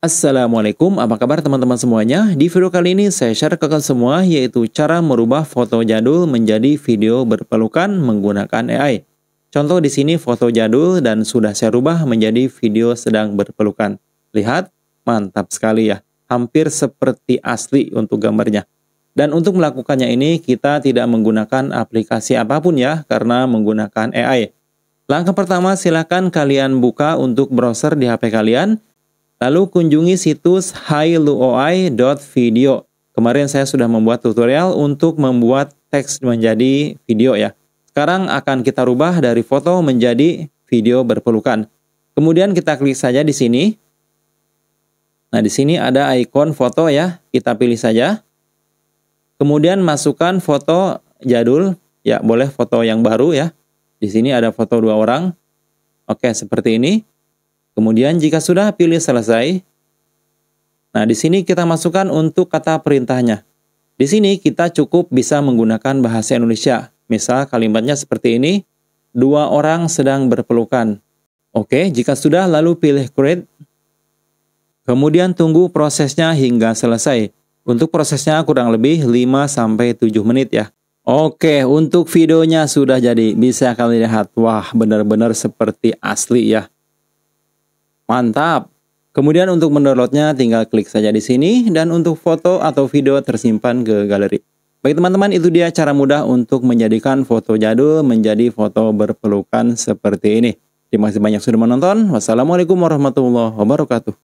Assalamualaikum, apa kabar teman-teman semuanya? Di video kali ini saya share ke kalian semua yaitu cara merubah foto jadul menjadi video berpelukan menggunakan AI. Contoh di sini foto jadul dan sudah saya rubah menjadi video sedang berpelukan. Lihat, mantap sekali ya. Hampir seperti asli untuk gambarnya. Dan untuk melakukannya ini kita tidak menggunakan aplikasi apa pun ya karena menggunakan AI. Langkah pertama silakan kalian buka untuk browser di HP kalian Lalu kunjungi situs hailuoi.video. Kemarin saya sudah membuat tutorial untuk membuat teks menjadi video ya. Sekarang akan kita rubah dari foto menjadi video berpelukan. Kemudian kita klik saja di sini. Nah, di sini ada ikon foto ya. Kita pilih saja. Kemudian masukkan foto jadul. Ya, boleh foto yang baru ya. Di sini ada foto dua orang. Oke, seperti ini. Kemudian jika sudah pilih selesai, nah di sini kita masukkan untuk kata perintahnya. Di sini kita cukup bisa menggunakan bahasa Indonesia. Misal kalimatnya seperti ini, dua orang sedang berpelukan. Oke, jika sudah lalu pilih create. Kemudian tunggu prosesnya hingga selesai. Untuk prosesnya kurang lebih 5-7 menit ya. Oke, untuk videonya sudah jadi. Bisa kalian lihat, wah benar-benar seperti asli ya. Mantap! Kemudian untuk mendownloadnya tinggal klik saja di sini dan untuk foto atau video tersimpan ke galeri. Baik teman-teman itu dia cara mudah untuk menjadikan foto jadul menjadi foto berpelukan seperti ini. Terima kasih banyak sudah menonton. Wassalamualaikum warahmatullahi wabarakatuh.